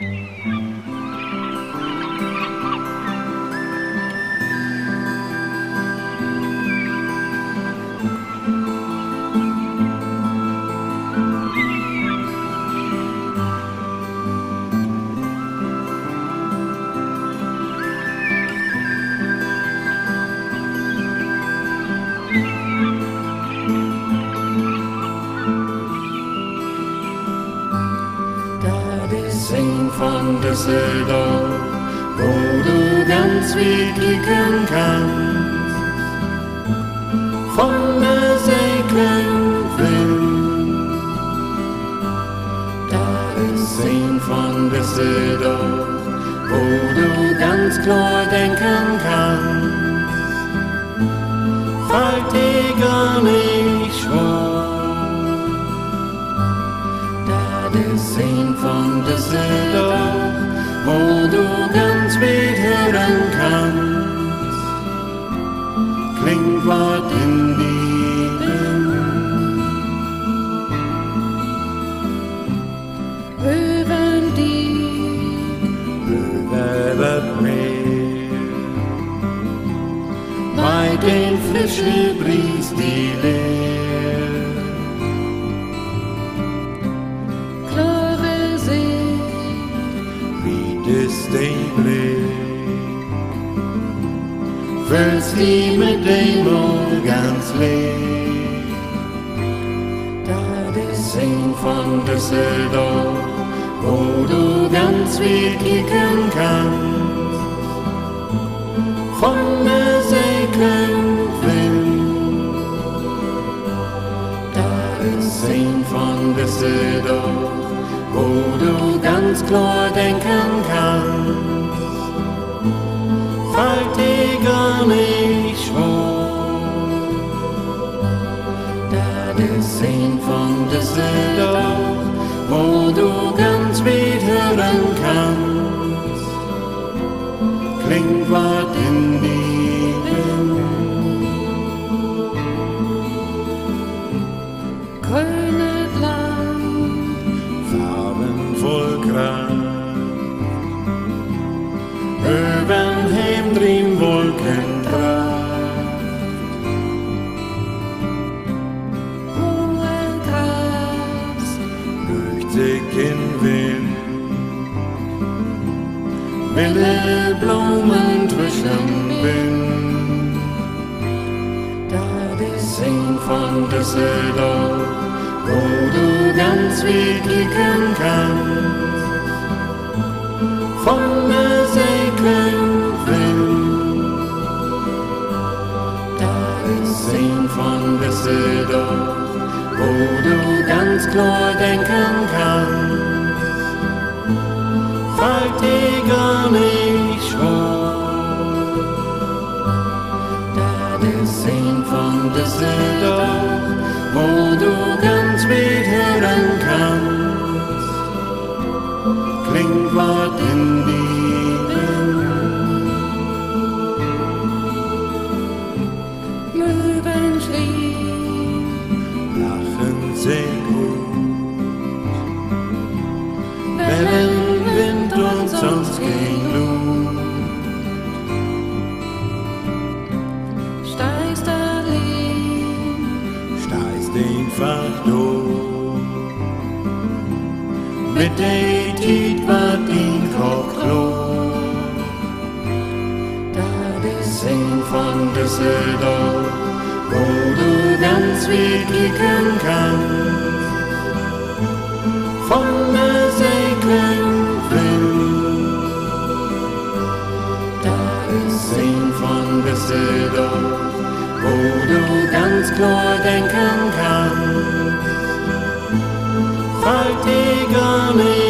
Mm-hmm. Von Düsseldorf, wo du ganz weit blicken kannst. Von der Segelwind, da ist ein von Düsseldorf, wo du ganz klar denken kannst. Fällt dir gar nicht schwer. Sehen von Düsseldorf, wie das dein Blick. Füllst die mit dem ganz leer. Da ist ein von Düsseldorf, wo du ganz weit kicken kannst. Ein von Düsseldorf, wo du ganz klar denken kannst. Fällt dir gar nicht schwer. Da ist ein von Düsseldorf, von Düsseldorf, wo du ganz weit blicken kannst. Von der Segelwind. Da ist ein von Düsseldorf, wo du ganz klar denken kannst. Steigst allein, Steigst einfach durch. Mit der Tiet war den Kopfklo. Da ist ein von Düsseldorf, wo du ganz weit kicken kannst. Von der Segelwind. Da ist ein von Düsseldorf, wo du ganz klar denken kannst. Fällt dir gar nicht